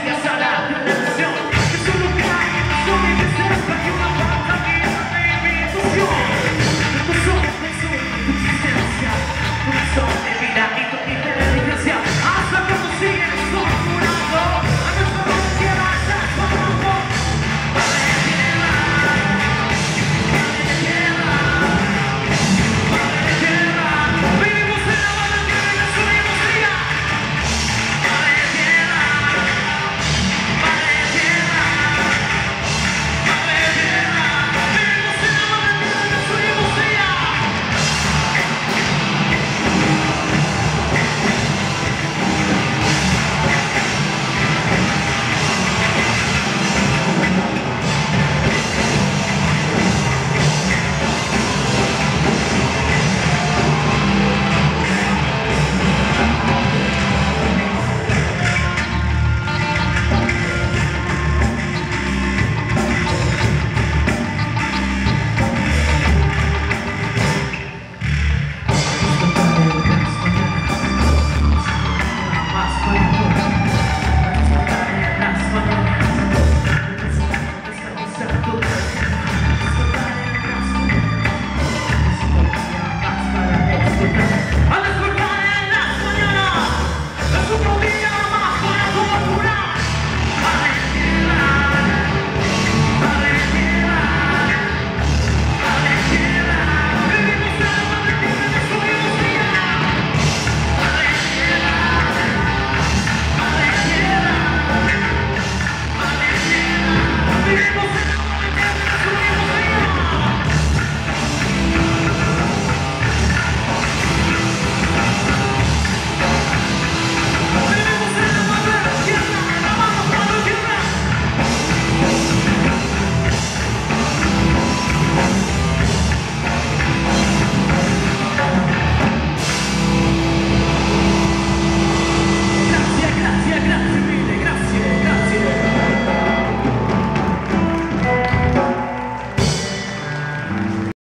sin.